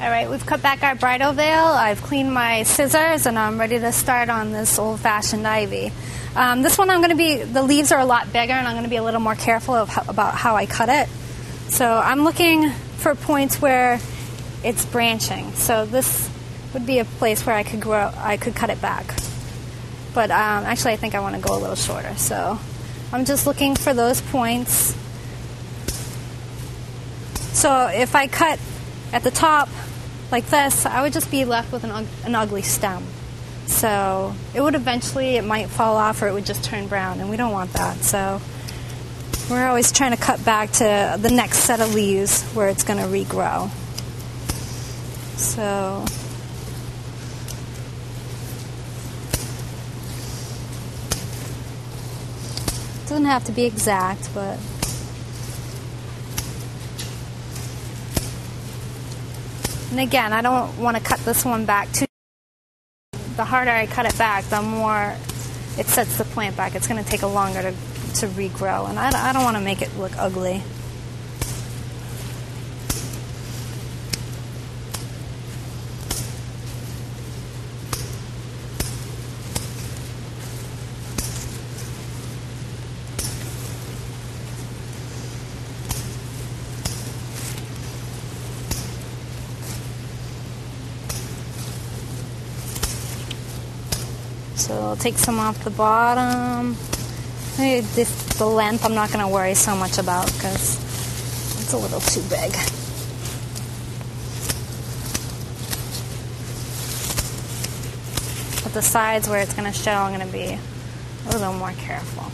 All right, we've cut back our bridal veil. I've cleaned my scissors, and I'm ready to start on this old-fashioned ivy. Um, this one, I'm going to be the leaves are a lot bigger, and I'm going to be a little more careful how, about how I cut it. So I'm looking for points where it's branching. So this would be a place where I could grow. I could cut it back. But um, actually, I think I want to go a little shorter. So I'm just looking for those points. So if I cut at the top like this, I would just be left with an, an ugly stem. So it would eventually, it might fall off or it would just turn brown, and we don't want that. So we're always trying to cut back to the next set of leaves where it's going to regrow. So doesn't have to be exact, but And again, I don't want to cut this one back too. The harder I cut it back, the more it sets the plant back. It's going to take a longer to, to regrow, and I, I don't want to make it look ugly. So I'll take some off the bottom. This, the length I'm not going to worry so much about because it's a little too big. But the sides where it's going to show, I'm going to be a little more careful.